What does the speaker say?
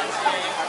Wednesday.